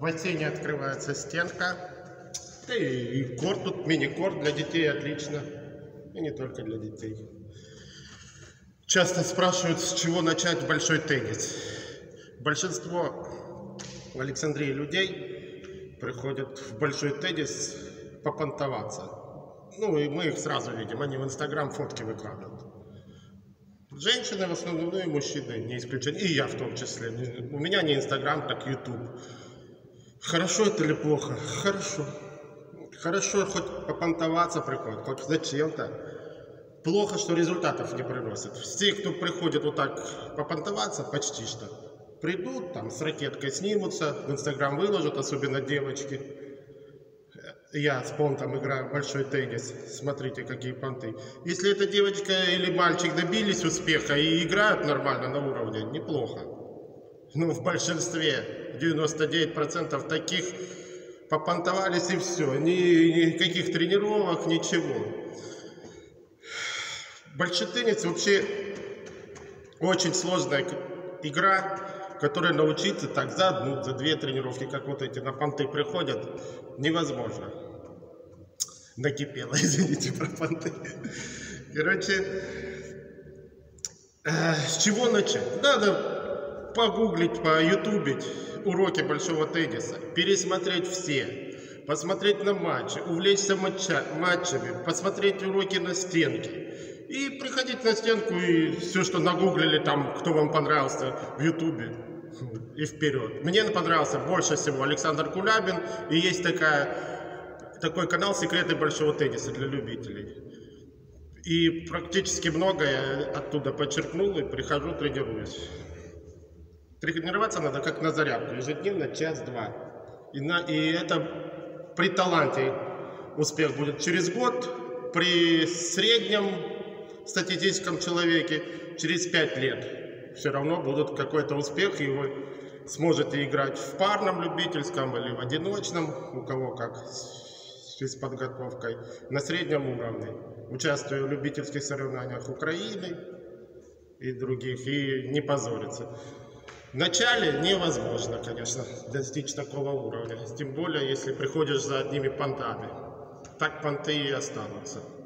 Бассейне открывается стенка. Да и корт тут, мини-корт для детей отлично. И не только для детей. Часто спрашивают, с чего начать большой теннис. Большинство в Александрии людей приходят в большой теннис попонтоваться. Ну и мы их сразу видим, они в Инстаграм фотки выкладывают. Женщины в основном, ну и мужчины, не исключение. И я в том числе. У меня не Инстаграм, так Ютуб. Хорошо это или плохо? Хорошо. Хорошо хоть попонтоваться приходит, хоть зачем-то. Плохо, что результатов не приносит. Все, кто приходит вот так попонтоваться, почти что, придут, там с ракеткой снимутся, в Инстаграм выложат, особенно девочки. Я с понтом играю большой теннис. Смотрите, какие понты. Если эта девочка или мальчик добились успеха и играют нормально на уровне, неплохо. Но в большинстве, 99% таких попонтовались и все. Ни, никаких тренировок, ничего. Большой теннис вообще очень сложная игра, которой научиться так за одну, за две тренировки, как вот эти на понты приходят, невозможно. Накипело, извините про понты. Короче, э, с чего начать? Надо погуглить, поютубить уроки большого тенниса, пересмотреть все, посмотреть на матчи, увлечься матча, матчами, посмотреть уроки на стенке. И приходить на стенку и все, что нагуглили там, кто вам понравился в ютубе, и вперед. Мне понравился больше всего Александр Кулябин, и есть такая, такой канал «Секреты большого тенниса» для любителей. И практически многое оттуда подчеркнул и прихожу, тренируюсь. Тренироваться надо как на зарядку, ежедневно час-два. И, на, и это при таланте успех будет через год, при среднем статистическом человеке через пять лет все равно будут какой-то успех, и вы сможете играть в парном любительском или в одиночном, у кого как с подготовкой, на среднем уровне. Участвую в любительских соревнованиях Украины и других, и не позориться. Вначале невозможно, конечно, достичь такого уровня, тем более, если приходишь за одними понтами. Так понты и останутся.